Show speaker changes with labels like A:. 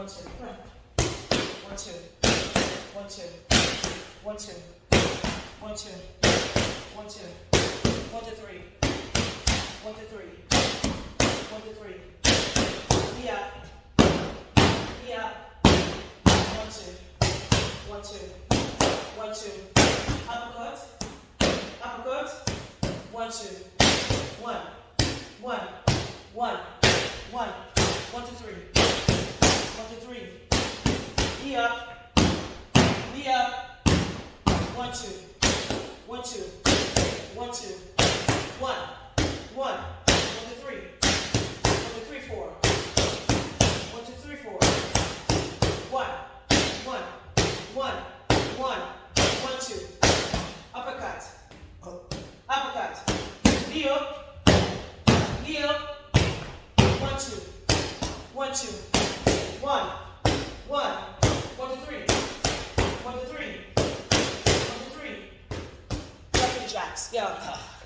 A: One, two. One, two. One, two. One, two. One, two. One, two. One to three. One to three. One to three. Yeah. Yeah. One, two. One, two. One, two. Uppercut. Uppercut. One, two. One. One. One. One. One to three. One to three. Knee up. Knee up. One, two. One, two. One, two. One. One. One to three. One to three, four. One, two, three, four. One. One. One. One. One, two. Uppercut. Uppercut. Knee up. Knee up. One, two. One, two. One. One. One to three. One to